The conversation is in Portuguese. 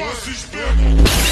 Vocês pegam!